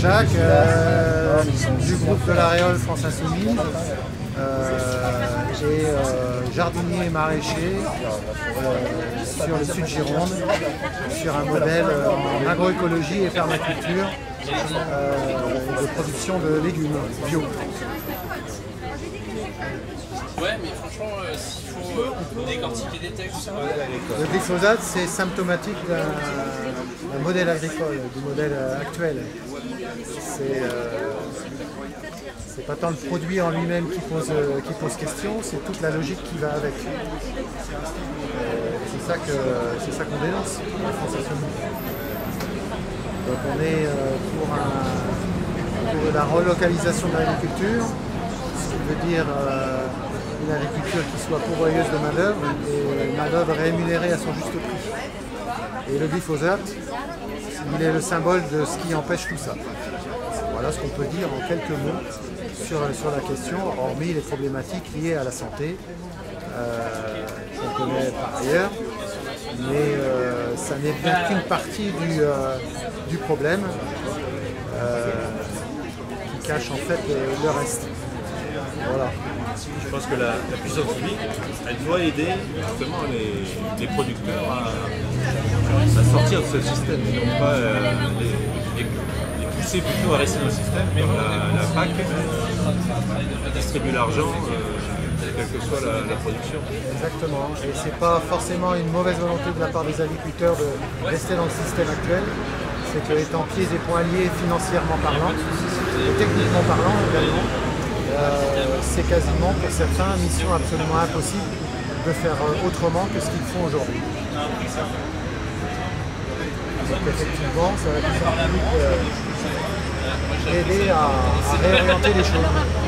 Jacques, euh, du groupe de la Réole France Insoumise, euh, et euh, jardinier et maraîcher euh, sur le sud Gironde, sur un modèle euh, en agroécologie et permaculture euh, de production de légumes bio. Ouais, mais franchement, euh, s'il faut euh, décortiquer des textes, Le glyphosate, c'est symptomatique d'un modèle agricole, du modèle euh, actuel. C'est euh, c'est pas tant le produit en lui-même qui pose, euh, qui pose question, c'est toute la logique qui va avec. Euh, C'est ça qu'on dénonce en France. Donc on est euh, pour, la relocalisation de l'agriculture, ce qui veut dire une agriculture qui soit pourvoyeuse de main-d'œuvre et main-d'œuvre rémunérée à son juste prix. Et le glyphosate, il est le symbole de ce qui empêche tout ça. Voilà ce qu'on peut dire en quelques mots sur, sur la question, hormis les problématiques liées à la santé, euh, qu'on connaît par ailleurs, mais euh, ça n'est qu'une partie du, euh, du problème qui cache en fait le reste. Voilà. Je pense que la, la puissance publique, elle doit aider justement les, les producteurs à, à sortir de ce système et non pas les- pousser plutôt à rester dans le système. Comme la, la PAC distribue l'argent, euh, quelle que soit la, production. Exactement. Et c'est pas forcément une mauvaise volonté de la part des agriculteurs de rester dans le système actuel. C'est que étant pieds et poings liés financièrement parlant, et techniquement parlant également, euh, c'est quasiment pour certains mission absolument impossible de faire euh, autrement que ce qu'ils font aujourd'hui. Donc effectivement, ça va être aider à, à réorienter les choses.